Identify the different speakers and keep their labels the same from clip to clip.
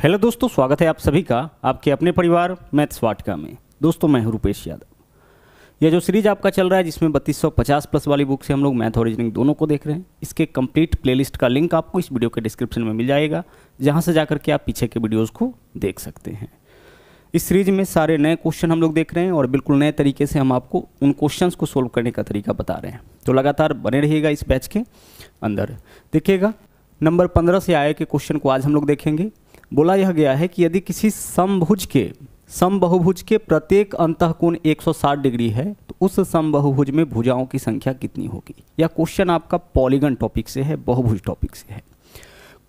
Speaker 1: Hello दोस्तों, स्वागत है आप सभी का आपके अपने परिवार मैथ्स वाटका में। दोस्तों, मैं हूँ रूपेश यादव। यह जो सीरीज़ आपका चल रहा है, जिसमें बत्तीस प्लस वाली बुक से हम लोग मैथ और रीजनिंग दोनों को देख रहे हैं, इसके कंप्लीट प्लेलिस्ट का लिंक आपको इस वीडियो के डिस्क्रिप्शन में मिल जाएगा, जहाँ से जाकर के आप पीछे के वीडियोज़ को देख सकते हैं। इस सीरीज़ में सारे नए क्वेश्चन हम लोग देख रहे हैं और बिल्कुल नए तरीके से हम आपको उन क्वेश्चंस को सोल्व करने का तरीका बता रहे हैं। तो लगातार बने रहिएगा इस बैच के अंदर। देखिएगा, नंबर पंद्रह से आए के क्वेश्चन को आज हम लोग देखेंगे। बोला यह गया है कि यदि किसी समभुज के समबहुभुज के प्रत्येक अंतःकोण 160 डिग्री है तो उस समबहुभुज में भुजाओं की संख्या कितनी होगी? यह क्वेश्चन आपका पॉलीगन टॉपिक से है, बहुभुज टॉपिक से है।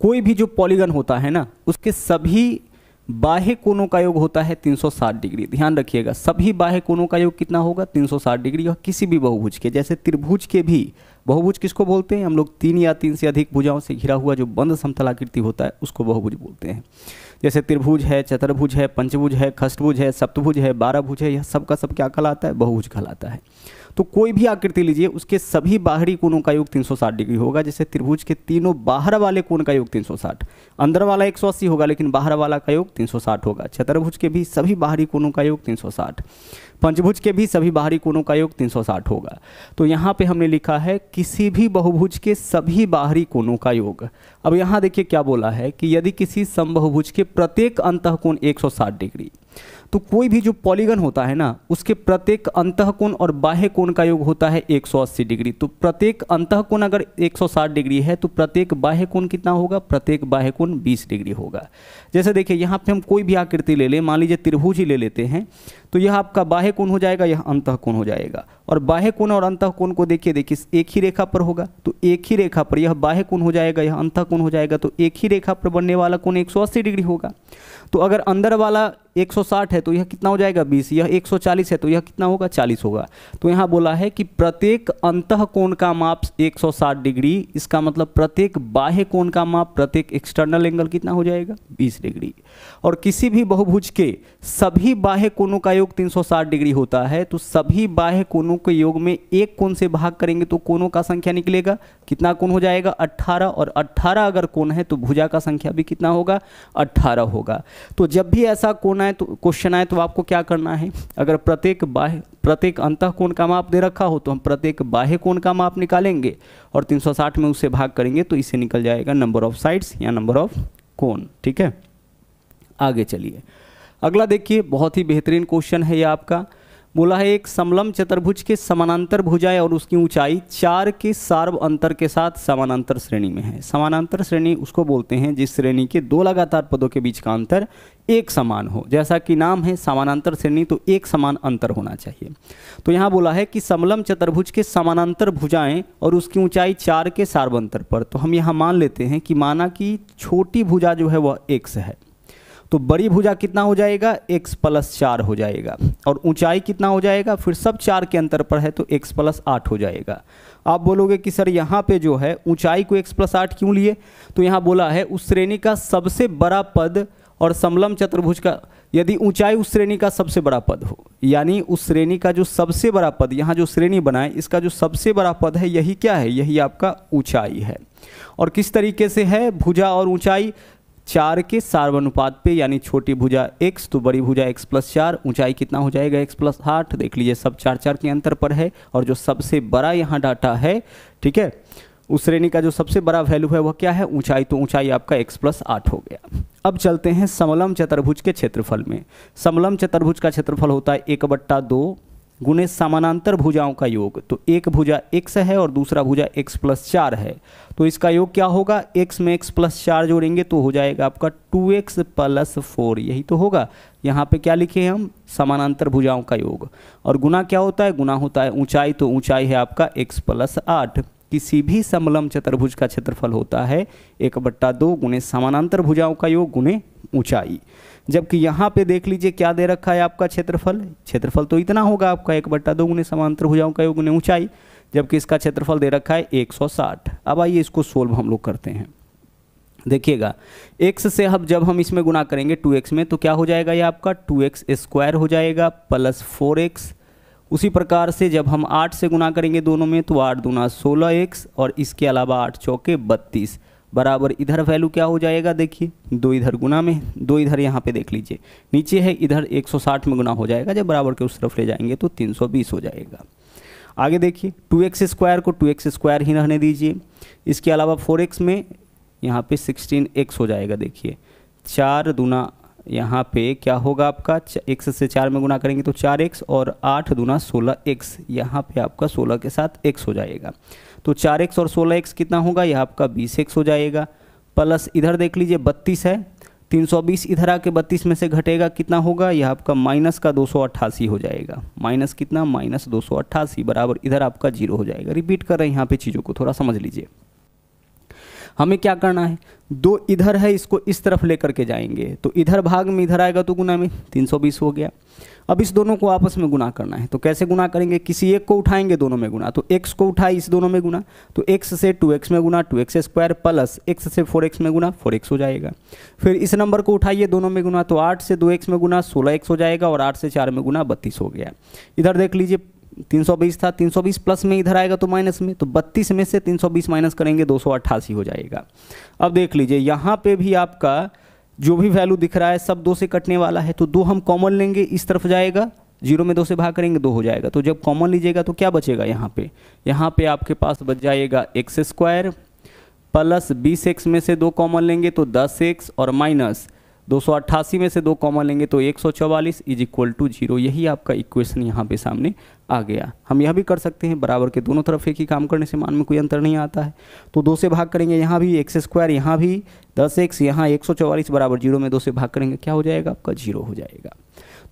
Speaker 1: कोई भी जो पॉलीगन होता है ना, उसके सभी बाह्य कोणों का योग होता है 360 डिग्री। ध्यान रखिएगा, सभी बाह्य कोनों का योग कितना होगा? 360 डिग्री और किसी भी बहुभुज के, जैसे त्रिभुज के भी। बहुभुज किसको बोलते हैं? हम लोग तीन या तीन से अधिक भुजाओं से घिरा हुआ जो बंद समतलाकृति होता है, उसको बहुभुज बोलते हैं। जैसे त्रिभुज है, चतुर्भुज है, पंचभुज है, खष्टभुज है, सप्तभुज है, बारहभुज है, यह सब का सब क्या कहलाता है, बहुभुज कहलाता है। तो कोई भी आकृति लीजिए, उसके सभी बाहरी कोणों का योग 360 डिग्री होगा, जैसे त्रिभुज के तीनों बाहर वाले कोण का योग 360 अंदर वाला 180 होगा, लेकिन बाहर वाला का योग 360 होगा, चतुर्भुज के भी सभी बाहरी कोणों का योग 360 पंचभुज के भी सभी बाहरी कोणों का योग 360 होगा। तो यहाँ पे हमने लिखा है किसी भी बहुभुज के सभी बाहरी कोणों का योग। अब यहाँ देखिए क्या बोला है कि यदि किसी समबहुभुज के प्रत्येक अंतः कोण 160 डिग्री तो कोई भी जो पॉलीगन होता है ना, उसके प्रत्येक अंतःकोण और बाह्य कोण का योग होता है 180 डिग्री। तो प्रत्येक अंतःकोण अगर 160 डिग्री है तो प्रत्येक बाह्य कोण कितना होगा? प्रत्येक बाह्य कोण 20 डिग्री होगा। जैसे देखिए, यहाँ पे हम कोई भी आकृति ले लें, मान लीजिए त्रिभुज ही ले लेते हैं तो यह आपका बाह्य कोण हो जाएगा, यह अंतः कोण हो जाएगा। और बाह्य कोण और अंतः कोण को देखिए देखिए एक ही रेखा पर होगा तो एक ही रेखा पर यह बाह्य कोण हो जाएगा, यह अंतः कोण हो जाएगा तो एक ही रेखा पर बनने वाला कोण 180 डिग्री होगा। तो अगर अंदर वाला 160 है तो यह कितना हो जाएगा? 20 यह 140 है तो यह कितना होगा? 40 होगा। तो यहाँ बोला है कि प्रत्येक अंतः कोण का माप 160 डिग्री, इसका मतलब प्रत्येक बाह्य कोण का माप, प्रत्येक एक्सटर्नल एंगल कितना हो जाएगा? 20 डिग्री। और किसी भी बहुभुज के सभी बाह्य कोणों का योग 360 डिग्री होता है तो सभी बाह्य कोणों के योग में एक कोण से भाग करेंगे तो कोणों का संख्या निकलेगा। कितना कोण हो जाएगा? 18 और 18 अगर कोण है तो भुजा का संख्या भी कितना होगा? 18 होगा। तो जब भी ऐसा कोण आए तो क्वेश्चन आए तो आपको क्या करना है? अगर प्रत्येक बाह्य, प्रत्येक अंत कोण का माप दे रखा हो तो हम प्रत्येक बाह्य कोण का माप निकालेंगे, और 360 में उससे भाग करेंगे तो इससे निकल जाएगा नंबर ऑफ़ साइड्स या नंबर ऑफ़ कोण ठीक है? आगे चलिए। अगला देखिए, बहुत ही बेहतरीन क्वेश्चन है ये आपका। बोला है, एक समलम चतुर्भुज के समानांतर भुजाएँ और उसकी ऊंचाई चार के सार्व अंतर के साथ समानांतर श्रेणी में है। समानांतर श्रेणी उसको बोलते हैं, जिस श्रेणी के दो लगातार पदों के बीच का अंतर एक समान हो। जैसा कि नाम है समानांतर श्रेणी तो एक समान अंतर होना चाहिए। तो यहाँ बोला है कि समलम चतुर्भुज के समानांतर भुजाएँ और उसकी ऊंचाई चार के सार्व अंतर पर। तो हम यहाँ मान लेते हैं कि माना कि छोटी भुजा जो है वह एक्स है। तो बड़ी भुजा कितना हो जाएगा? x प्लस चार हो जाएगा। और ऊंचाई कितना हो जाएगा? फिर सब चार के अंतर पर है तो x प्लस आठ हो जाएगा। आप बोलोगे कि सर यहाँ पे जो है, ऊंचाई को x प्लस आठ क्यों लिए? तो यहाँ बोला है, उस श्रेणी का सबसे बड़ा पद और समलम चतुर्भुज का, यदि ऊंचाई उस श्रेणी का सबसे बड़ा पद हो, यानी उस श्रेणी का जो सबसे बड़ा पद, यहाँ जो श्रेणी बनाए, इसका जो सबसे बड़ा पद है, यही क्या है? यही आपका ऊंचाई है। और किस तरीके से है? भुजा और ऊंचाई चार के सार्वनुपात पे, यानी छोटी भुजा x तो बड़ी भुजा x प्लस चार, ऊंचाई कितना हो जाएगा x प्लस आठ? देख लीजिए, सब चार चार के अंतर पर है, और जो सबसे बड़ा यहाँ डाटा है, ठीक है? उस श्रेणी का जो सबसे बड़ा वैल्यू है, वह क्या है? ऊंचाई तो ऊंचाई आपका x प्लस आठ हो गया। अब चलते हैं समलम चतुर्भुज के क्षेत्रफल में। समलम चतुर्भुज का क्षेत्रफल होता है एक बट्टा दो गुणे समानांतर भुजाओं का योग तो एक भुजा एक्स है और दूसरा भुजा एक्स प्लस चार है। तो इसका योग क्या होगा? एक्स में एक्स प्लस चार जोड़ेंगे तो हो जाएगा आपका टू एक्स प्लस फोर यही तो होगा। यहाँ पे क्या लिखे हैं हम? समानांतर भुजाओं का योग। और गुना क्या होता है? गुना होता है ऊंचाई तो ऊंचाई है आपका एक्स प्लस आठ। किसी भी समलम चतुर्भुज का क्षेत्रफल होता है, एक बट्टा दो गुणे समानांतर भुजाओं का योग गुणे ऊंचाई। जबकि यहाँ पे देख लीजिए क्या दे रखा है आपका क्षेत्रफल। क्षेत्रफल तो इतना होगा आपका, एक बट्टा दो गुने समांतर भुजाओं का योग गुने ऊंचाई, जबकि इसका क्षेत्रफल दे रखा है 160 अब आइए इसको सोल्व हम लोग करते हैं। देखिएगा, x से अब जब हम इसमें गुना करेंगे 2x में तो क्या हो जाएगा ये आपका 2x स्क्वायर हो जाएगा प्लस 4x उसी प्रकार से जब हम आठ से गुना करेंगे दोनों में तो आठ दूना सोलह एक्स और इसके अलावा आठ चौके बत्तीस। बराबर इधर वैल्यू क्या हो जाएगा? देखिए, दो इधर गुना में, दो इधर यहाँ पे देख लीजिए। नीचे है, इधर 160 में गुना हो जाएगा, जब बराबर के उस तरफ़ ले जाएँगे तो 320 हो जाएगा। आगे देखिए, टू एक्स स्क्वायर को टू एक्स स्क्वायर ही रहने दीजिए। इसके अलावा फोर एक्स में यहाँ पे सिक्सटीन एक्स हो जाएगा, देखिए। चार दुना यहाँ पे क्या होगा आपका? एक्स से चार में गुना करेंगे तो चार एक्स और आठ दुना सोलह एक्स यहाँ पे आपका सोलह के साथ एक्स हो जाएगा। तो चार एक्स और सोलह एक्स कितना होगा? यह आपका बीस एक्स हो जाएगा। प्लस इधर देख लीजिए, बत्तीस है। 320 इधर आके 32 में से घटेगा, कितना होगा? यह आपका माइनस का दो सौ अट्ठासी हो जाएगा। माइनस कितना? माइनस दो बराबर इधर आपका ज़ीरो हो जाएगा। रिपीट कर रहे हैं यहाँ पे चीज़ों को, थोड़ा समझ लीजिए। हमें क्या करना है? दो इधर है, इसको इस तरफ़ लेकर के जाएँगे। तो इधर भाग में इधर आएगा तो गुना में 320 हो गया। अब इस दोनों को आपस में गुना करना है। तो कैसे गुना करेंगे? किसी एक को उठाएँगे, दोनों में गुना। तो एक्स को उठाए, इस दोनों में गुना। तो एक्स से टू एक्स में गुना, two X square plus X से फोर एक्स में गुना फोर एक्स हो जाएगा। फिर इस नंबर को उठाइए, दोनों में गुना। तो आठ से दो एक्स में गुना, सोलह एक्स हो जाएगा और आठ से चार में गुना, बत्तीस हो गया। इधर देख लीजिए 320 था 320 प्लस में इधर आएगा तो माइनस में तो 32 में से 320 माइनस करेंगे, दो हो जाएगा। अब देख लीजिए, यहाँ पे भी आपका जो भी वैल्यू दिख रहा है, सब दो से कटने वाला है तो दो हम कॉमन लेंगे, इस तरफ़ जाएगा, ज़ीरो में दो से भाग करेंगे, दो हो जाएगा। तो जब कॉमन लीजिएगा तो क्या बचेगा यहाँ पे? यहाँ पे आपके पास बच जाएगा एक्स स्क्वायर प्लस बीस एक्स में से दो कॉमन लेंगे तो दस एक्स और माइनस दो सौ अट्ठासी में से दो कॉमन लेंगे तो एक सौ चौवालीस इज़ इक्वल टू ज़ीरो यही आपका इक्वेशन यहाँ पे सामने आ गया। हम यह भी कर सकते हैं, बराबर के दोनों तरफ़ एक ही काम करने से मान में कोई अंतर नहीं आता है। तो दो से भाग करेंगे, यहाँ भी एक्स स्क्वायर यहाँ भी दस एक्स यहाँ एक सौ चौवालीस बराबर ज़ीरो में दो से भाग करेंगे, क्या हो जाएगा? आपका ज़ीरो हो जाएगा।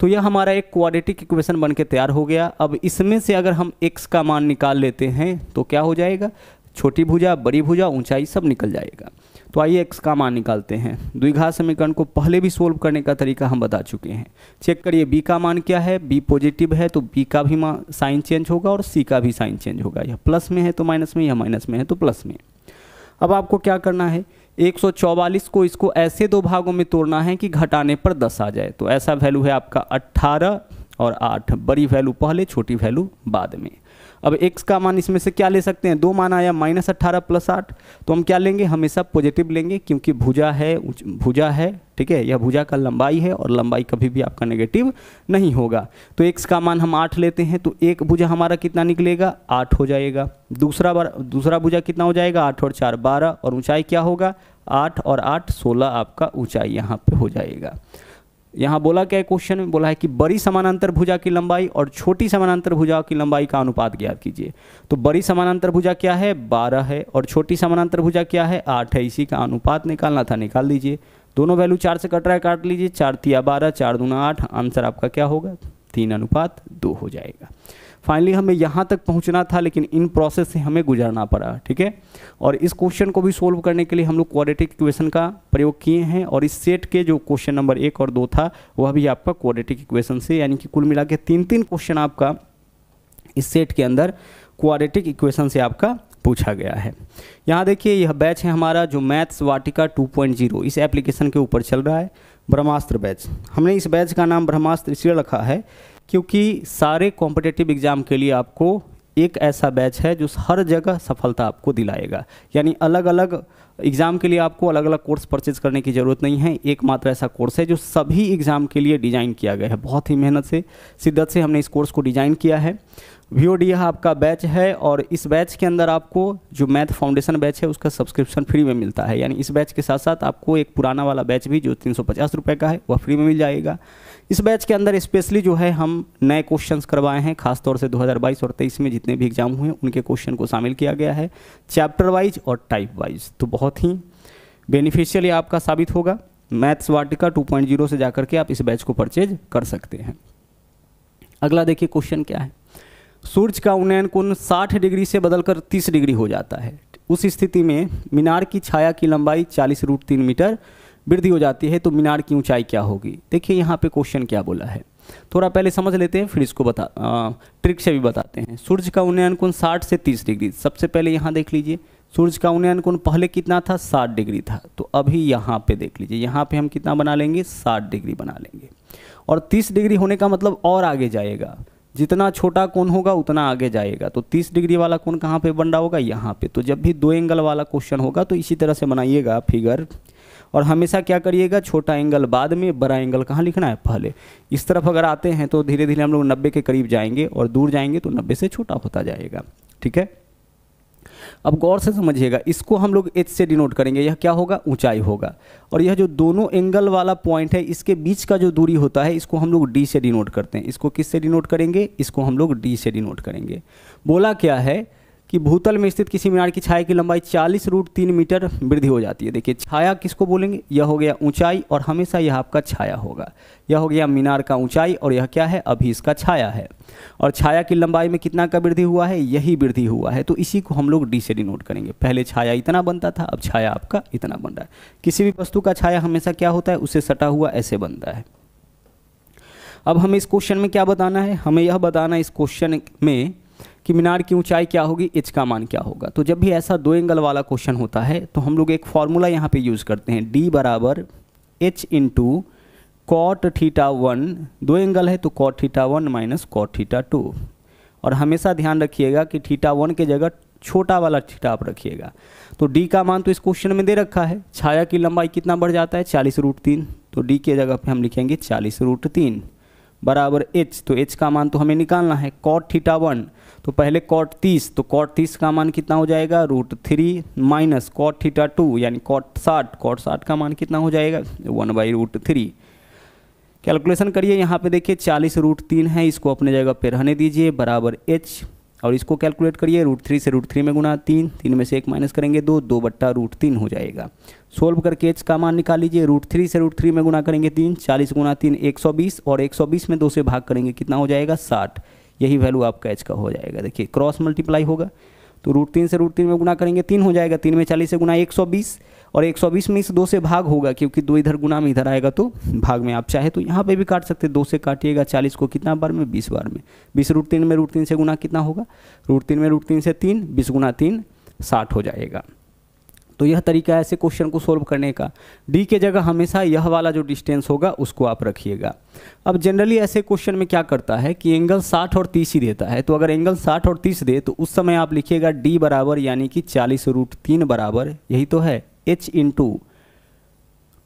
Speaker 1: तो यह हमारा एक क्वाड्रेटिक इक्वेशन बन के तैयार हो गया। अब इसमें से अगर हम एक्स का मान निकाल लेते हैं तो क्या हो जाएगा? छोटी भुजा, बड़ी भुजा, ऊंचाई सब निकल जाएगा। तो आइए एक्स का मान निकालते हैं। द्विघात समीकरण को पहले भी सोल्व करने का तरीका हम बता चुके हैं। चेक करिए बी का मान क्या है? बी पॉजिटिव है तो बी का भी साइन चेंज होगा और सी का भी साइन चेंज होगा। यह प्लस में है तो माइनस में, या माइनस में है तो प्लस में। अब आपको क्या करना है? 144 को इसको ऐसे दो भागों में तोड़ना है कि घटाने पर 10 आ जाए। तो ऐसा वैल्यू है आपका 18 और 8 बड़ी वैल्यू पहले, छोटी वैल्यू बाद में। अब x का मान इसमें से क्या ले सकते हैं? दो मान आया माइनस अट्ठारह प्लस आठ। तो हम क्या लेंगे? हमेशा पॉजिटिव लेंगे, क्योंकि भुजा है भुजा है, ठीक है? यह भुजा का लंबाई है और लंबाई कभी भी आपका नेगेटिव नहीं होगा। तो x का मान हम आठ लेते हैं तो एक भुजा हमारा कितना निकलेगा? आठ हो जाएगा। दूसरा बार, दूसरा भुजा कितना हो जाएगा? आठ और चार, बारह। और ऊंचाई क्या होगा? आठ और आठ, सोलह आपका ऊंचाई यहाँ पे हो जाएगा। यहाँ बोला क्या है क्वेश्चन में? बोला है कि बड़ी समानांतर भुजा की लंबाई और छोटी समानांतर भुजा की लंबाई का अनुपात ज्ञात कीजिए। तो बड़ी समानांतर भुजा क्या है? बारह है और छोटी समानांतर भुजा क्या है? आठ है। इसी का अनुपात निकालना था, निकाल लीजिए दोनों वैल्यू चार से कट रहा है, काट लीजिए। चार तिया बारह, चार दूना आठ आंसर आपका क्या होगा? तीन अनुपात दो हो जाएगा। फाइनली हमें यहाँ तक पहुँचना था, लेकिन इन प्रोसेस से हमें गुजरना पड़ा, ठीक है? और इस क्वेश्चन को भी सोल्व करने के लिए हम लोग क्वाड्रेटिक इक्वेशन का प्रयोग किए हैं, और इस सेट के जो क्वेश्चन नंबर एक और दो था, वह भी आपका क्वाड्रेटिक इक्वेशन से, यानी कि कुल मिला के तीन तीन क्वेश्चन आपका इस सेट के अंदर क्वाड्रेटिक इक्वेशन से आपका पूछा गया है। यहाँ देखिए, यह बैच है हमारा जो मैथ्स वाटिका 2.0 इस एप्लीकेशन के ऊपर चल रहा है, ब्रह्मास्त्र बैच हमने इस बैच का नाम ब्रह्मास्त्र इसलिए रखा है क्योंकि सारे कॉम्पिटेटिव एग्ज़ाम के लिए आपको एक ऐसा बैच है जो हर जगह सफलता आपको दिलाएगा। यानी अलग अलग एग्ज़ाम के लिए आपको अलग अलग कोर्स परचेज करने की ज़रूरत नहीं है। एकमात्र ऐसा कोर्स है जो सभी एग्ज़ाम के लिए डिज़ाइन किया गया है। बहुत ही मेहनत से, शिद्दत से हमने इस कोर्स को डिज़ाइन किया है। वी ओ आपका बैच है और इस बैच के अंदर आपको जो मैथ फाउंडेशन बैच है उसका सब्सक्रिप्शन फ्री में मिलता है। यानी इस बैच के साथ साथ आपको एक पुराना वाला बैच भी जो तीन सौ का है, वह फ्री में मिल जाएगा। इस बैच के अंदर स्पेशली जो है हम नए क्वेश्चंस करवाए हैं, खासतौर से 2022 और 23 में जितने भी एग्ज़ाम हुए उनके क्वेश्चन को शामिल किया गया है, चैप्टर वाइज और टाइप वाइज। तो बहुत ही बेनिफिशियल आपका साबित होगा। मैथ्स वाटिका 2.0 से जाकर के आप इस बैच को परचेज कर सकते हैं। अगला देखिए क्वेश्चन क्या है। सूर्य का उन्नयन कोण 60 डिग्री से बदलकर 30 डिग्री हो जाता है। उस स्थिति में मीनार की छाया की लंबाई 40 रूट तीन मीटर वृद्धि हो जाती है तो मीनार की ऊंचाई क्या होगी? देखिए यहाँ पे क्वेश्चन क्या बोला है। थोड़ा पहले समझ लेते हैं फिर इसको बता आ, ट्रिक से भी बताते हैं। सूर्य का उन्नयन कोण 60 से 30 डिग्री। सबसे पहले यहाँ देख लीजिए सूर्य का उन्नयन कोण पहले कितना था? 60 डिग्री था। तो अभी यहाँ पे देख लीजिए यहाँ पे हम कितना बना लेंगे? 60 डिग्री बना लेंगे। और 30 डिग्री होने का मतलब और आगे जाएगा। जितना छोटा कोण होगा उतना आगे जाएगा। तो 30 डिग्री वाला कोण कहाँ पे बन रहा होगा? यहाँ पे। तो जब भी दो एंगल वाला क्वेश्चन होगा तो इसी तरह से बनाइएगा फिगर और हमेशा क्या करिएगा, छोटा एंगल बाद में, बड़ा एंगल कहाँ लिखना है? पहले। इस तरफ़ अगर आते हैं तो धीरे धीरे हम लोग नब्बे के करीब जाएँगे और दूर जाएँगे तो नब्बे से छोटा होता जाएगा। ठीक है? अब गौर से समझिएगा, इसको हम लोग एच से डिनोट करेंगे। यह क्या होगा? ऊंचाई होगा। और यह जो दोनों एंगल वाला पॉइंट है, इसके बीच का जो दूरी होता है, इसको हम लोग डी से डिनोट करते हैं। इसको किस से डिनोट करेंगे? इसको हम लोग डी से डिनोट करेंगे। बोला क्या है? कि भूतल में स्थित किसी मीनार की छाया की लंबाई 40 रूट तीन मीटर वृद्धि हो जाती है। देखिए, छाया किसको बोलेंगे? यह हो गया ऊंचाई और हमेशा यह आपका छाया होगा। यह हो गया मीनार का ऊंचाई और यह क्या है? अभी इसका छाया है। और छाया की लंबाई में कितना का वृद्धि हुआ है? यही वृद्धि हुआ है। तो इसी को हम लोग डी से डिनोट करेंगे। पहले छाया इतना बनता था, अब छाया आपका इतना बन रहा है। किसी भी वस्तु का छाया हमेशा क्या होता है? उसे सटा हुआ ऐसे बनता है। अब हमें इस क्वेश्चन में क्या बताना है? हमें यह बताना है इस क्वेश्चन में कि मीनार की ऊंचाई क्या होगी एच का मान क्या होगा? तो जब भी ऐसा दो एंगल वाला क्वेश्चन होता है तो हम लोग एक फॉर्मूला यहाँ पे यूज़ करते हैं डी बराबर H into cot theta one दो एंगल है तो cot theta one minus cot theta two और हमेशा ध्यान रखिएगा कि थीटा वन के जगह छोटा वाला थीटा आप रखिएगा। तो डी का मान तो इस क्वेश्चन में दे रखा है, छाया की लंबाई कितना बढ़ जाता है? चालीस रूट तीन। तो डी के जगह पे हम लिखेंगे चालीस रूट तीन बराबर एच तो एच का मान तो हमें निकालना है कॉट थीटा वन तो पहले कॉट तीस तो कॉट तीस का मान कितना हो जाएगा? Root three minus cot theta two यानी कॉट साठ कॉट साठ का मान कितना हो जाएगा? One by root three calculation करिए, यहाँ पे देखिए चालीस रूट तीन है, इसको अपने जगह पे रहने दीजिए, बराबर एच और इसको कैलकुलेट करिए रूट थ्री से रूट थ्री में गुना तीन तीन में से एक माइनस करेंगे दो दो बट्टा रूट तीन हो जाएगा। सोल्व करके एच का मान निकाल लीजिए रूट थ्री से रूट थ्री में गुना करेंगे तीन, चालीस गुना तीन, एक सौ बीस, और एक सौ बीस में दो से भाग करेंगे, कितना हो जाएगा? साठ। यही वैल्यू आपका एच का हो जाएगा। देखिए क्रॉस मल्टीप्लाई होगा तो रूट तीन से रूट तीन में गुना करेंगे, तीन हो जाएगा, तीन में चालीस से गुना एक सौ बीस, और एक सौ बीस में इस दो से भाग होगा, क्योंकि दो इधर गुना में इधर आएगा तो भाग में आप चाहे तो यहाँ पे भी काट सकते दो से काटिएगा, चालीस को कितना बार में? बीस बार में। बीस रूट तीन में रूट तीन से गुना कितना होगा? रूट तीन में रूट तीन से तीन, बीस गुना तीन, साठ हो जाएगा। तो यह तरीका है ऐसे क्वेश्चन को सोल्व करने का। डी के जगह हमेशा यह वाला जो डिस्टेंस होगा, उसको आप रखिएगा। अब जनरली ऐसे क्वेश्चन में क्या करता है कि एंगल 60 और 30 ही देता है। तो अगर एंगल 60 और 30 दे तो उस समय आप लिखिएगा डी बराबर यानी कि 40 रूट तीन बराबर, यही तो है H into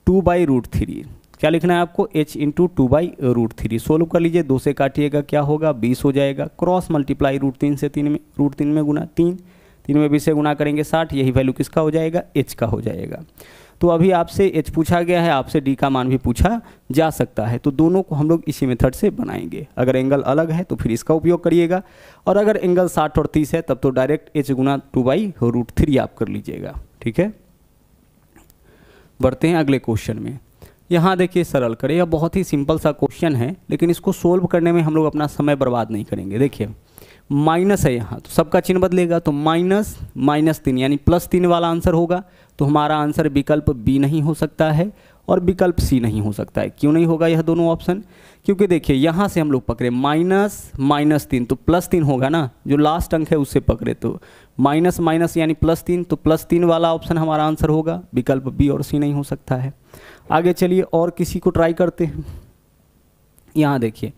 Speaker 1: two by root three क्या लिखना है आपको? H into two by root three solve कर लीजिए, दो से काटिएगा, क्या होगा? बीस हो जाएगा। क्रॉस मल्टीप्लाई रूट तीन से तीन में रूट तीन में गुना तीन। तीन में बीस से गुना करेंगे साठ, यही वैल्यू किसका हो जाएगा? एच का हो जाएगा। तो अभी आपसे एच पूछा गया है, आपसे डी का मान भी पूछा जा सकता है। तो दोनों को हम लोग इसी मेथड से बनाएँगे। अगर एंगल अलग है तो फिर इसका उपयोग करिएगा। और अगर एंगल साठ और तीस है, तब तो डायरेक्ट एच गुना टू बाई रूट थ्री आप कर लीजिएगा। ठीक है? बढ़ते हैं अगले क्वेश्चन में। यहाँ देखिए, सरल करें। यह बहुत ही सिंपल सा क्वेश्चन है, लेकिन इसको सोल्व करने में हम लोग अपना समय बर्बाद नहीं करेंगे। देखिए। माइनस है यहाँ। तो सबका चिन्ह बदलेगा तो माइनस माइनस तीन, यानी प्लस तीन वाला आंसर होगा। तो हमारा आंसर विकल्प बी नहीं हो सकता है और विकल्प सी नहीं हो सकता है। क्यों नहीं होगा यह दोनों ऑप्शन? क्योंकि देखिए, यहाँ से हम लोग पकड़े माइनस माइनस तीन तो प्लस तीन होगा ना। जो लास्ट अंक है उससे पकड़े तो माइनस माइनस, यानी प्लस तीन तो प्लस तीन वाला ऑप्शन हमारा आंसर होगा। विकल्प बी और सी नहीं हो सकता है। आगे चलिए और किसी को ट्राई करते हैं। यहाँ देखिए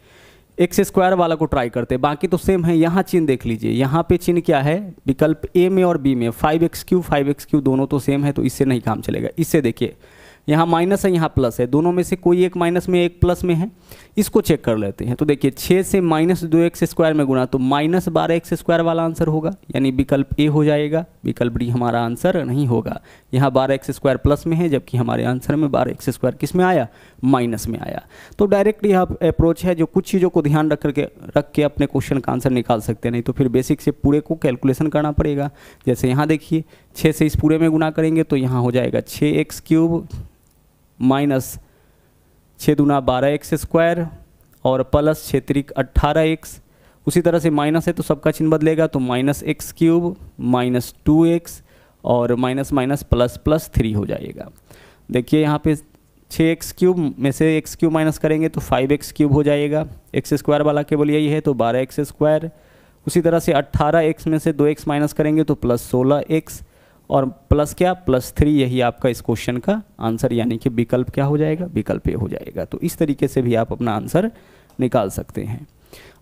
Speaker 1: एक्स स्क्वायर वाला को ट्राई करते हैं। बाकी तो सेम है, यहाँ चिन्ह देख लीजिए। यहाँ पे चिन्ह क्या है? विकल्प ए में और बी में। Five X Q five X Q दोनों तो सेम है तो इससे नहीं काम चलेगा। इससे देखिए, यहाँ माइनस है, यहाँ प्लस है। दोनों में से कोई एक माइनस में, एक प्लस में है। इसको चेक कर लेते हैं। तो देखिए छः से माइनस दो एक्स स्क्वायर में गुना तो माइनस बारह एक्स स्क्वायर वाला आंसर होगा। यानी विकल्प ए हो जाएगा, विकल्प डी हमारा आंसर नहीं होगा। यहाँ बारह एक्स स्क्वायर प्लस में है, जबकि हमारे आंसर में बारह एक्स स्क्वायर किसमें आया? माइनस में आया। तो डायरेक्ट यह अप्रोच है, जो कुछ चीज़ों को ध्यान रख करके, रख के अपने क्वेश्चन का आंसर निकाल सकते हैं। नहीं तो फिर बेसिक से पूरे को कैलकुलेशन करना पड़ेगा। जैसे यहाँ देखिए छः से इस पूरे में गुना करेंगे तो यहाँ हो जाएगा छः एक्स क्यूब माइनस छः दूना बारह एक्स स्क्वायर और प्लस छेत्रिक अट्ठारह एक्स। उसी तरह से माइनस है तो सबका चिन्ह बदलेगा तो minus X cube minus two X और minus minus plus plus three हो जाएगा। देखिए यहाँ पे छः एक्स क्यूब में से एक्स क्यूब माइनस करेंगे तो फाइव एक्स क्यूब हो जाएगा। एक्स स्क्वायर वाला केवल यही है तो बारह एक्स स्क्वायर। उसी तरह से अट्ठारह एक्स में से दो एक्स माइनस करेंगे तो प्लस सोलह एक्स। और प्लस क्या? प्लस थ्री यही आपका इस क्वेश्चन का आंसर यानी कि विकल्प क्या हो जाएगा? विकल्प ये हो जाएगा। तो इस तरीके से भी आप अपना आंसर निकाल सकते हैं।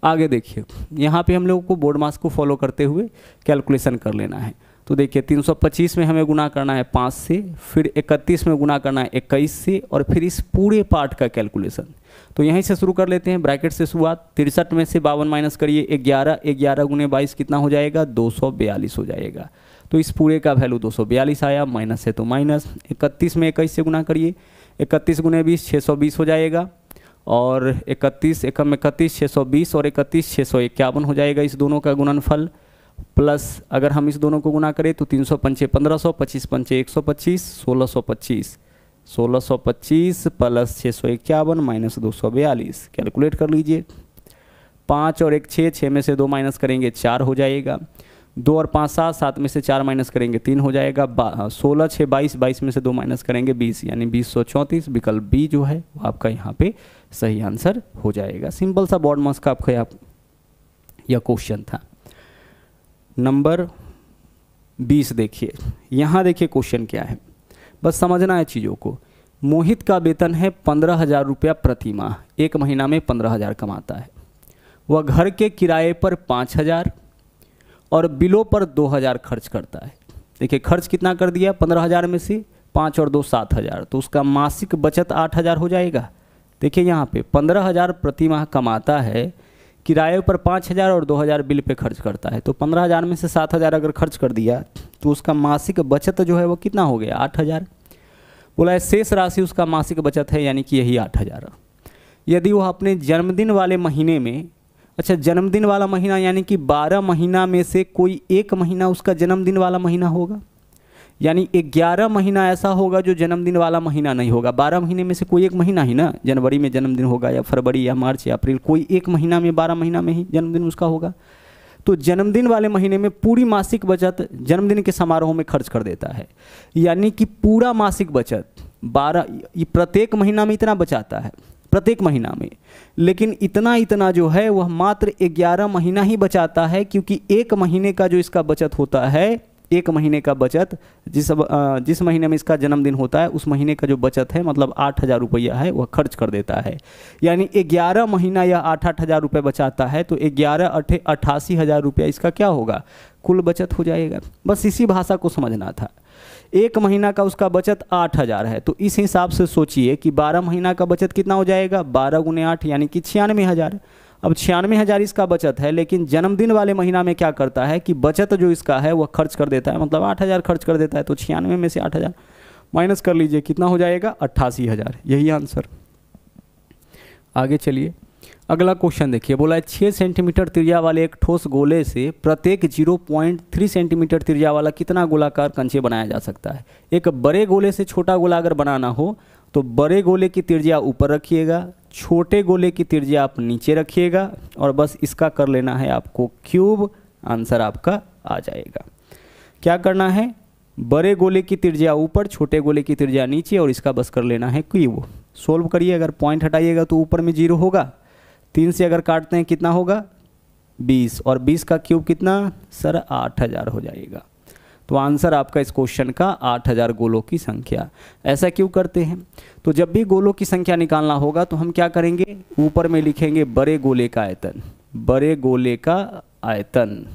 Speaker 1: आगे देखिए, यहाँ पे हम लोगों को बोर्ड मास को फॉलो करते हुए कैलकुलेशन कर लेना है। तो देखिए 325 में हमें गुना करना है पाँच से, फिर 31 में गुना करना है इक्कीस से, और फिर इस पूरे पार्ट का कैलकुलेशन तो यहीं से शुरू कर लेते हैं ब्रैकेट से शुरुआत। तिरसठ में से बावन माइनस करिए, ग्यारह ग्यारह गुने बाईस कितना हो जाएगा? दो सौ बयालीस हो जाएगा। तो इस पूरे का वैल्यू दो सौ बयालीस आया माइनस है तो माइनस इकतीस में इक्कीस से गुना करिए। इकतीस गुने बीस छः सौ बीस हो जाएगा। और इकतीस, एकम इकतीस छः सौ बीस और इकतीस छः सौ इक्यावन हो जाएगा इस दोनों का गुणनफल। प्लस अगर हम इस दोनों को गुना करें तो तीन सौ पंचे पंद्रह सौ, पच्चीस पंचे एक सौ पच्चीस, सोलह सौ पच्चीस। सोलह सौ पच्चीस प्लस छः सौ इक्यावन माइनस दो सौ बयालीस। कैलकुलेट कर लीजिए। पाँच और एक छः छः में से दो माइनस करेंगे, चार हो जाएगा। दो और पाँच सात सात में से चार माइनस करेंगे, तीन हो जाएगा सोलह छः बाईस बाईस में से दो माइनस करेंगे, बीस, यानी बीस सौ चौंतीस, विकल्प बी जो है, वो आपका यहाँ पे सही आंसर हो जाएगा। सिंपल सा बॉर्ड मास का आपका आप यह क्वेश्चन था। नंबर बीस देखिए, यहाँ देखिए क्वेश्चन क्या है। बस समझना है चीज़ों को। मोहित का वेतन है पंद्रह हज़ार रुपया प्रति माह एक महीना में पंद्रह हज़ार कमाता है। वह घर के किराए पर पाँच हज़ार और बिलों पर दो हज़ार खर्च करता है। देखिए, खर्च कितना कर दिया? पंद्रह हज़ार में से पाँच और दो, सात हज़ार। तो उसका मासिक बचत आठ हज़ार हो जाएगा। देखिए यहाँ पे, पंद्रह हज़ार प्रति माह कमाता है, किराए पर पाँच हज़ार और दो हज़ार बिल पे खर्च करता है। तो पंद्रह हज़ार में से सात हज़ार अगर खर्च कर दिया तो उसका मासिक बचत जो है वो कितना हो गया? आठ हज़ार। बोला है शेष राशि उसका मासिक बचत है, यानी कि यही आठ हज़ार। यदि वह अपने जन्मदिन वाले महीने में अच्छा जन्मदिन वाला महीना यानी कि बारह महीना में से कोई एक महीना उसका जन्मदिन वाला महीना होगा? यानी ग्यारह महीना ऐसा होगा जो जन्मदिन वाला महीना नहीं होगा। बारह महीने में से कोई एक महीना ही ना? जनवरी में जन्मदिन होगा या फरवरी या मार्च या अप्रैल, कोई एक महीना में, बारह महीना में ही जन्मदिन उसका होगा। तो जन्मदिन वाले महीने में पूरी मासिक बचत जन्मदिन के समारोह में खर्च कर देता है। यानी कि पूरा मासिक बचत बारह प्रत्येक महीना में इतना बचाता है। प्रत्येक महीना में। लेकिन इतना इतना जो है, वह मात्र ग्यारह महीना ही बचाता है, क्योंकि एक महीने का जो इसका बचत होता है, एक महीने का बचत, जिस जिस महीने में इसका जन्मदिन होता है, उस महीने का जो बचत है मतलब आठ हज़ार रुपया है, वह खर्च कर देता है। यानी ग्यारह महीना या आठ आठ हज़ार रुपये बचाता है तो ग्यारह अठे अट्ठासी हज़ार रुपया इसका क्या होगा? कुल बचत हो जाएगा। बस इसी भाषा को समझना था। एक महीना का उसका बचत आठ हज़ार है। तो इस हिसाब से सोचिए कि बारह महीना का बचत कितना हो जाएगा? बारह गुने आठ यानी कि छियानवे हज़ार। अब छियानवे हज़ार इसका बचत है, लेकिन जन्मदिन वाले महीना में क्या करता है कि बचत जो इसका है वह खर्च कर देता है। मतलब आठ हज़ार खर्च कर देता है तो छियानवे में से आठ हज़ार। माइनस कर लीजिए, कितना हो जाएगा? अट्ठासी हज़ार। यही आंसर। आगे चलिए। अगला क्वेश्चन देखिए, बोला है छः सेंटीमीटर त्रिज्या वाले एक ठोस गोले से प्रत्येक ज़ीरो पॉइंट थ्री सेंटीमीटर त्रिज्या वाला कितना गोलाकार कंचे बनाया जा सकता है? एक बड़े गोले से छोटा गोला अगर बनाना हो तो बड़े गोले की त्रिज्या ऊपर रखिएगा, छोटे गोले की त्रिज्या आप नीचे रखिएगा, और बस इसका कर लेना है आपको क्यूब, आंसर आपका आ जाएगा। क्या करना है? बड़े गोले की त्रिज्या ऊपर, छोटे गोले की त्रिज्या नीचे, और इसका बस कर लेना है क्यूब। सोल्व करिए, अगर पॉइंट हटाइएगा तो ऊपर में ज़ीरो होगा। तीन से अगर काटते हैं, कितना होगा? बीस। और बीस का क्यूब कितना? सर, आठ हज़ार हो जाएगा। तो आंसर आपका इस क्वेश्चन का आठ हज़ार गोलों की संख्या। ऐसा क्यों करते हैं? तो जब भी गोलों की संख्या निकालना होगा तो हम क्या करेंगे? ऊपर में लिखेंगे, बड़े गोले का आयतन। बड़े गोले का आयतन।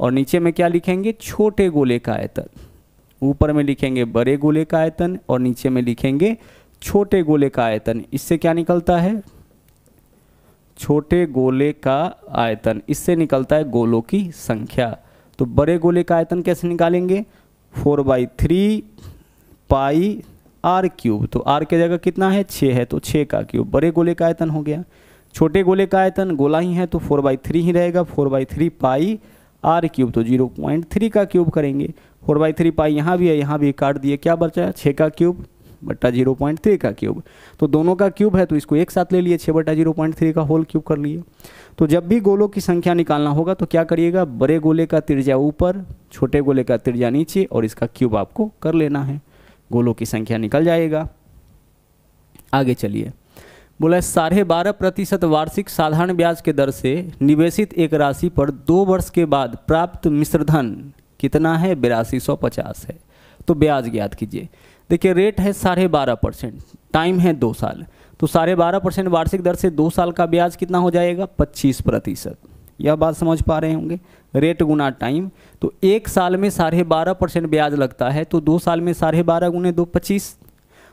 Speaker 1: और नीचे में क्या लिखेंगे? छोटे गोले का आयतन। ऊपर में लिखेंगे, बड़े गोले का आयतन। और नीचे में लिखेंगे, छोटे गोले का आयतन। इससे क्या निकलता है? छोटे गोले का आयतन, इससे निकलता है गोलों की संख्या। तो बड़े गोले का आयतन कैसे निकालेंगे? Four by three pi R cube. तो आर के जगह कितना है? छः है तो छः का क्यूब। बड़े गोले का आयतन हो गया। छोटे गोले का आयतन गोला ही है तो फोर बाई थ्री ही रहेगा। Four by three pi R cube तो ज़ीरो पॉइंट थ्री का क्यूब करेंगे। फोर बाई थ्री पाई यहाँ भी है, यहाँ भी काट दिए, क्या बचा? है छः का क्यूब। बट्टा ज़ीरो पॉइंट थ्री का क्यूब। तो दोनों का क्यूब है तो इसको एक साथ ले लिए छः बट्टा ज़ीरो पॉइंट थ्री का होल क्यूब कर लिए। तो जब भी गोलों की संख्या निकालना होगा तो क्या करिएगा? बड़े गोले का त्रिज्या ऊपर, छोटे गोले का त्रिज्या नीचे, और इसका क्यूब आपको कर लेना है। गोलों की संख्या निकल जाएगा। आगे चलिए। बोला साढ़े बारह प्रतिशत वार्षिक साधारण ब्याज के दर से निवेशित एक राशि पर दो वर्ष के बाद प्राप्त मिश्रधन कितना है? बिरासी सौ पचास है। तो ब्याज ज्ञात कीजिए। देखिए रेट है साढ़े बारह परसेंट टाइम है दो साल। तो साढ़े बारह परसेंट वार्षिक दर से दो साल का ब्याज कितना हो जाएगा? पच्चीस प्रतिशत। यह बात समझ पा रहे होंगे। रेट गुना टाइम तो एक साल में साढ़े बारह परसेंट ब्याज लगता है तो दो साल में साढ़े बारह गुने दो, पच्चीस।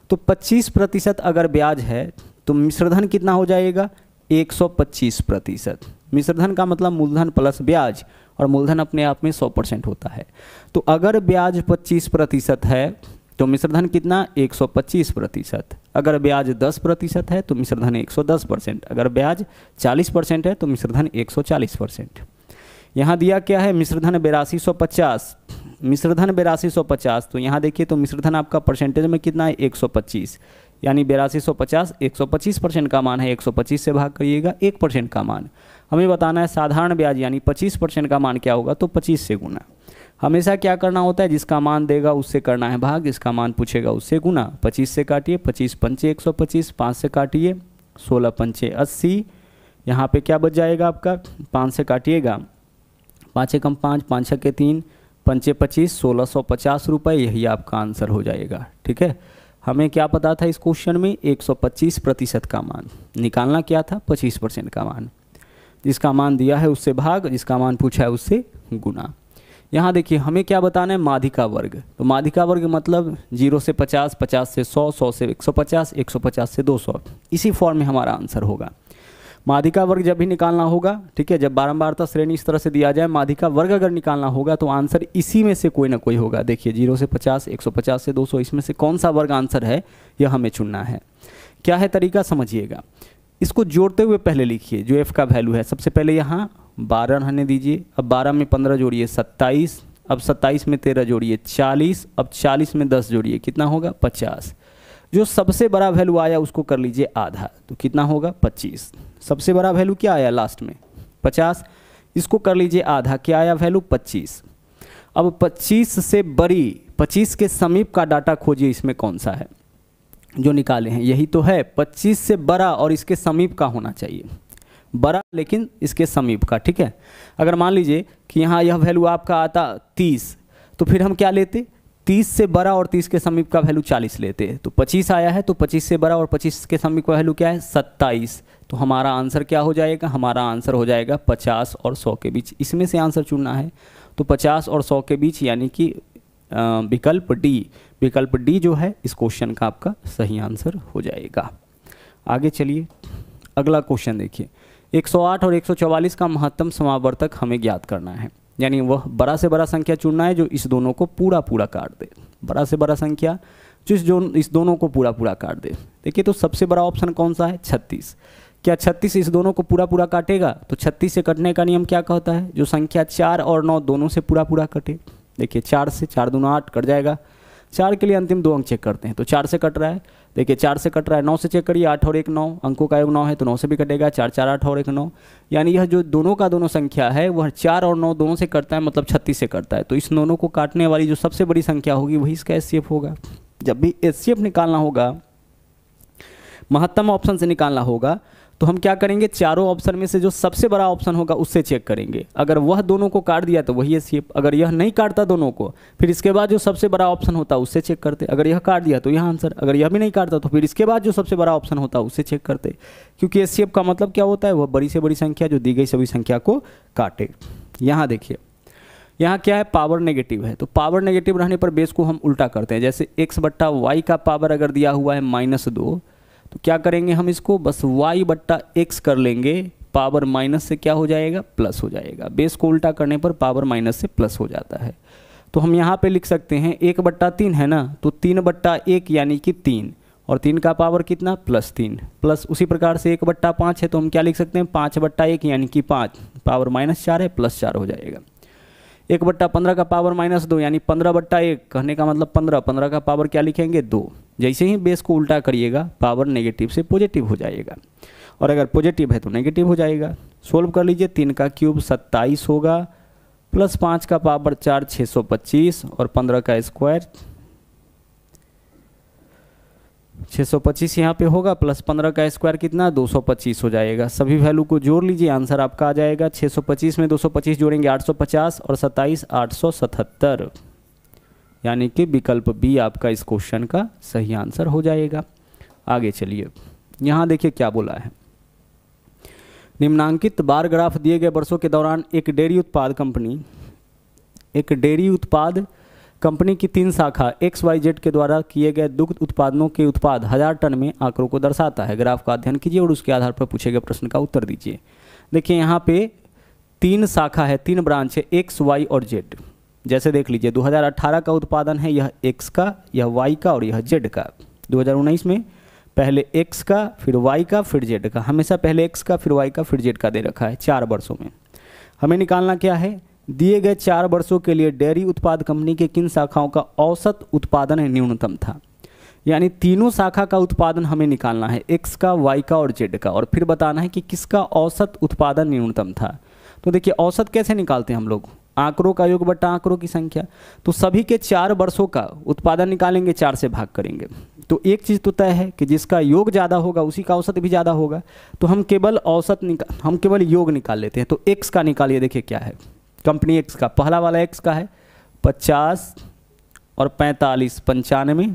Speaker 1: तो पच्चीस प्रतिशत अगर ब्याज है तो मिश्रधन कितना हो जाएगा? एक सौ पच्चीस प्रतिशत। मिश्रधन का मतलब मूलधन प्लस ब्याज, और मूलधन अपने आप में सौ परसेंट होता है। तो अगर ब्याज पच्चीस प्रतिशत है तो मिश्रधन कितना? 125 प्रतिशत। अगर ब्याज 10 प्रतिशत है तो मिश्रधन 110 परसेंट। अगर ब्याज 40 परसेंट है तो मिश्रधन 140 परसेंट। यहाँ दिया क्या है? मिश्रधन बेरासी सौ पचास। मिश्रधन बेरासी सौ पचास तो यहाँ देखिए तो मिश्रधन आपका परसेंटेज में कितना है? 125 यानी बेरासी सौ पचास, एक सौ पच्चीस परसेंट का मान है। 125 से भाग करिएगा, एक परसेंट का मान। हमें बताना है साधारण ब्याज यानी 25 परसेंट का मान क्या होगा? तो 25 से गुना हमेशा क्या करना होता है, जिसका मान देगा उससे करना है भाग, जिसका मान पूछेगा उससे गुना। पच्चीस से काटिए, पच्चीस पंचे एक सौ पच्चीस, पाँच से काटिए, सोलह पंचे अस्सी। यहाँ पे क्या बच जाएगा आपका? पाँच से काटिएगा। पाँच एकम पाँच पाँच छः के तीन, पंचे पच्चीस, सोलह सौ पचास रुपये यही आपका आंसर हो जाएगा। ठीक है? हमें क्या पता था इस क्वेश्चन में? एक सौ पच्चीस प्रतिशत का मान। निकालना क्या था? पच्चीस परसेंट का मान। जिसका मान दिया है उससे भाग, जिसका मान पूछा है उससे गुना। यहाँ देखिए, हमें क्या बताना है? माधिका वर्ग। तो माधिका वर्ग मतलब ज़ीरो से पचास पचास से सौ सौ से एक सौ पचास, एक सौ पचास से दो सौ। इसी फॉर्म में हमारा आंसर होगा। माधिका वर्ग जब भी निकालना होगा, ठीक है, जब बारंबारता श्रेणी इस तरह से दिया जाए, माधिका वर्ग अगर निकालना होगा तो आंसर इसी में से कोई ना कोई होगा। देखिए, ज़ीरो से पचास, एक सौ पचास से दो सौ, इसमें से कौन सा वर्ग आंसर है, यह हमें चुनना है। क्या है तरीका? समझिएगा। इसको जोड़ते हुए पहले लिखिए, जो एफ़ का वैल्यू है। सबसे पहले यहाँ बारह रहने दीजिए। अब बारह में पंद्रह जोड़िए सत्ताईस। अब सत्ताईस में तेरह जोड़िए चालीस। अब चालीस में दस जोड़िए। कितना होगा? पचास। जो सबसे बड़ा वैल्यू आया उसको कर लीजिए आधा। तो कितना होगा? पच्चीस। सबसे बड़ा वैल्यू क्या आया लास्ट में? पचास। इसको कर लीजिए आधा। क्या आया वैल्यू पच्चीस। अब पच्चीस से बड़ी, पच्चीस के समीप का डाटा खोजिए इसमें कौन सा है? जो निकाले हैं। यही तो है। पच्चीस से बड़ा और इसके समीप का होना चाहिए। बड़ा लेकिन इसके समीप का, ठीक है? अगर मान लीजिए कि यहाँ यह वैल्यू आपका आता तीस तो फिर हम क्या लेते? तीस से बड़ा और तीस के समीप का वैल्यू चालीस लेते हैं। तो पच्चीस आया है तो पच्चीस से बड़ा और पच्चीस के समीप का वैल्यू क्या है? सत्ताईस। तो हमारा आंसर क्या हो जाएगा? हमारा आंसर हो जाएगा पचास और सौ के बीच। इसमें से आंसर चुनना है। तो पचास और सौ के बीच यानी कि विकल्प डी विकल्प डी जो है, इस क्वेश्चन का आपका सही आंसर हो जाएगा। आगे चलिए, अगला क्वेश्चन देखिए। 108 और 144 का महत्तम समावर्तक हमें ज्ञात करना है। यानी वह बड़ा से बड़ा संख्या चुनना है जो इस दोनों को पूरा पूरा काट दे। बड़ा से बड़ा संख्या, जो इस जो इस दोनों को पूरा पूरा काट दे। देखिए तो सबसे बड़ा ऑप्शन कौन सा है? छत्तीस। क्या छत्तीस इस दोनों को पूरा पूरा काटेगा? तो छत्तीस से कटने का नियम क्या कहता है? जो संख्या चार और नौ दोनों से पूरा पूरा कटे। देखिए चार से चार दोनों आठ कट जाएगा। चार के लिए अंतिम दो अंक चेक करते हैं। तो चार से कट रहा है। देखिए, चार से कट रहा है। नौ से चेक करिए, आठ और एक नौ। अंकों का योग नौ है तो नौ से भी कटेगा। चार चार, आठ और एक नौ। यानी यह जो दोनों का दोनों संख्या है, वह चार और नौ दोनों से कटता है मतलब छत्तीस से कटता है। तो इस दोनों को काटने वाली जो सबसे बड़ी संख्या होगी, वही इसका एस होगा। जब भी एस निकालना होगा, महत्तम ऑप्शन से निकालना होगा तो हम क्या करेंगे? चारों ऑप्शन में से जो सबसे बड़ा ऑप्शन होगा, उससे चेक करेंगे। अगर वह दोनों को काट दिया तो वही है अगर यह नहीं काटता दोनों को, फिर इसके बाद जो सबसे बड़ा ऑप्शन होता है उससे चेक करते। अगर यह काट दिया तो यह आंसर अगर यह भी नहीं काटता तो फिर इसके बाद जो सबसे बड़ा ऑप्शन होता उससे चेक करते। क्योंकि एस का मतलब क्या होता है? वह बड़ी से बड़ी संख्या, जो दी गई सभी संख्या को काटे। यहाँ देखिए, यहाँ क्या है? पावर नेगेटिव है। तो पावर नेगेटिव रहने पर बेस को हम उल्टा करते हैं। जैसे एक्स बट्टा वाई का पावर अगर दिया हुआ है माइनस दो तो क्या करेंगे हम इसको? बस वाई बट्टा एक्स कर लेंगे पावर माइनस से क्या हो जाएगा? प्लस हो जाएगा। बेस को उल्टा करने पर पावर माइनस से प्लस हो जाता है। तो हम यहाँ पे लिख सकते हैं, एक बट्टा तीन है ना? तो तीन बट्टा एक यानी कि तीन। और तीन का पावर कितना? प्लस तीन। प्लस उसी प्रकार से एक बट्टा पाँच है तो हम क्या लिख सकते हैं? पाँच बट्टा एक यानी कि पाँच। पावर माइनस चार है प्लस चार हो जाएगा। एक बट्टा पंद्रह का पावर माइनस दो यानी पंद्रह बट्टा एक। कहने का मतलब पंद्रह। पंद्रह का पावर क्या लिखेंगे? दो। जैसे ही बेस को उल्टा करिएगा पावर नेगेटिव से पॉजिटिव हो जाएगा। और अगर पॉजिटिव है तो नेगेटिव हो जाएगा। सोल्व कर लीजिए, तीन का क्यूब सत्ताईस होगा प्लस पाँच का पावर चार छः सौ पच्चीस, और पंद्रह का स्क्वायर 625 यहाँ पे होगा प्लस 15 का स्क्वायर कितना? 225 हो जाएगा। सभी वैल्यू को जोड़ लीजिए आंसर आपका आ जाएगा। 625 में 225 जोड़ेंगे 850 और 27 877 यानी कि विकल्प बी आपका इस क्वेश्चन का सही आंसर हो जाएगा। आगे चलिए। यहाँ देखिए क्या बोला है। निम्नांकित बार ग्राफ दिए गए वर्षों के दौरान एक डेयरी उत्पाद कंपनी, एक डेयरी उत्पाद कंपनी की तीन शाखा एक्स वाई जेड के द्वारा किए गए दुग्ध उत्पादनों के उत्पाद हज़ार टन में आंकड़ों को दर्शाता है। ग्राफ का अध्ययन कीजिए और उसके आधार पर पूछे गए प्रश्न का उत्तर दीजिए। देखिए यहाँ पे तीन शाखा है, तीन ब्रांच है एक्स वाई और जेड जैसे देख लीजिए 2018 का उत्पादन है, यह एक्स का, यह वाई का और यह जेड का। 2019 में पहले एक्स का, फिर वाई का, फिर जेड का। हमेशा पहले एक्स का, फिर वाई का, फिर जेड का दे रखा है, चार वर्षों में। हमें निकालना क्या है? दिए गए चार वर्षों के लिए डेयरी उत्पाद कंपनी के किन शाखाओं का औसत उत्पादन न्यूनतम था। यानी तीनों शाखा का उत्पादन हमें निकालना है एक्स का वाई का और जेड का। और फिर बताना है कि किसका औसत उत्पादन न्यूनतम था। तो देखिए, औसत कैसे निकालते हैं हम लोग? आंकड़ों का योग बट्टा आंकड़ों की संख्या। तो सभी के चार वर्षों का उत्पादन निकालेंगे, चार से भाग करेंगे। तो एक चीज़ तो तय है कि जिसका योग ज़्यादा होगा, उसी का औसत भी ज़्यादा होगा। तो हम केवल औसत निकाल हम केवल योग निकाल लेते हैं। तो एक्स का निकालिए देखिए क्या है। कंपनी एक्स का, पहला वाला एक्स का है। पचास और पैंतालीस, पंचानवे।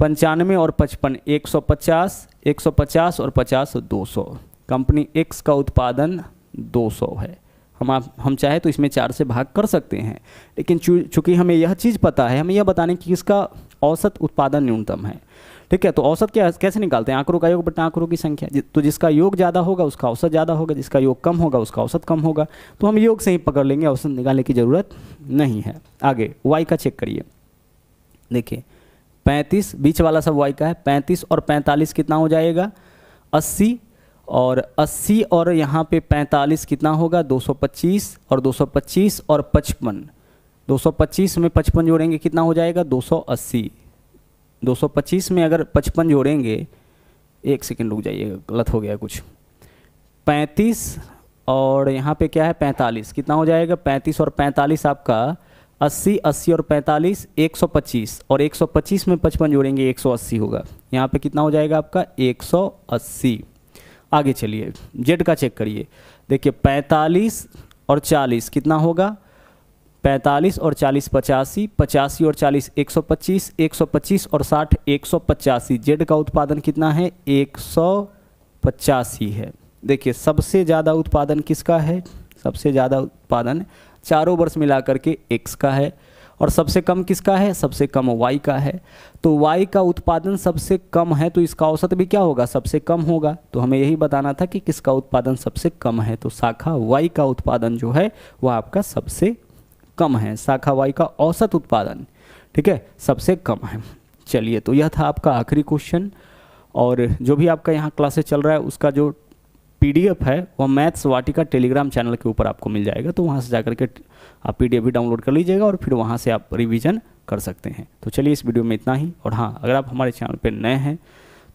Speaker 1: पंचानवे और पचपन, एक सौ पचास, एक सौ पचास और पचास, दो सौ। कंपनी एक्स का उत्पादन दो सौ है। हम आप, हम चाहे तो इसमें चार से भाग कर सकते हैं। लेकिन चूँकि हमें यह चीज़ पता है, हमें यह बताने कि इसका औसत उत्पादन न्यूनतम है। ठीक है तो औसत क्या, कैसे निकालते हैं? आंकड़ों का योग बटा आंकड़ों की संख्या। तो जिसका योग ज़्यादा होगा, उसका औसत ज़्यादा होगा, जिसका योग कम होगा, उसका औसत कम होगा। तो हम योग से ही पकड़ लेंगे, औसत निकालने की ज़रूरत नहीं है। आगे वाई का चेक करिए। देखिए, पैंतीस, बीच वाला सब वाई का है, पैंतीस और पैंतालीस कितना हो जाएगा? अस्सी और 80 और यहाँ पे 45 कितना होगा? 225 और 225 और 55 225 में 55 जोड़ेंगे कितना हो जाएगा? 280 225 में अगर 55 जोड़ेंगे, एक सेकंड रुक जाइएगा गलत हो गया कुछ। 35 और यहाँ पे क्या है? 45 कितना हो जाएगा? 35 और 45 आपका 80 80 और 45 125 और 125 में 55 जोड़ेंगे 180 होगा। यहाँ पे कितना हो जाएगा आपका? 180 आगे चलिए जेड का चेक करिए। देखिए, पैंतालीस और चालीस, कितना होगा? पैंतालीस और चालीस पचासी पचासी और चालीस एक सौ पच्चीस, एक सौ पच्चीस और साठ एक सौ पचासी। जेड का उत्पादन कितना है? एक सौ पचासी है। देखिए, सबसे ज़्यादा उत्पादन किसका है? सबसे ज़्यादा उत्पादन चारों वर्ष मिला करके एक्स का है। और सबसे कम किसका है? सबसे कम वाई का है। तो वाई का उत्पादन सबसे कम है तो इसका औसत भी क्या होगा? सबसे कम होगा। तो हमें यही बताना था कि किसका उत्पादन सबसे कम है? तो शाखा वाई का उत्पादन जो है, वह आपका सबसे कम है। शाखा वाई का औसत उत्पादन, ठीक है? सबसे कम है। चलिए तो यह था आपका आखिरी क्वेश्चन। और जो भी आपका यहाँ क्लासेस चल रहा है, उसका जो पीडीएफ है, वह मैथ्स वाटिका टेलीग्राम चैनल के ऊपर आपको मिल जाएगा तो वहाँ से जाकर के आप पीडीएफ भी डाउनलोड कर लीजिएगा और फिर वहाँ से आप रिवीजन कर सकते हैं। तो चलिए इस वीडियो में इतना ही, और हाँ अगर आप हमारे चैनल पर नए हैं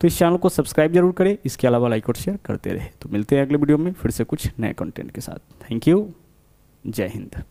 Speaker 1: तो इस चैनल को सब्सक्राइब ज़रूर करें, इसके अलावा लाइक और शेयर करते रहे। तो मिलते हैं अगले वीडियो में, फिर से कुछ नए कंटेंट के साथ। थैंक यू जय हिंद।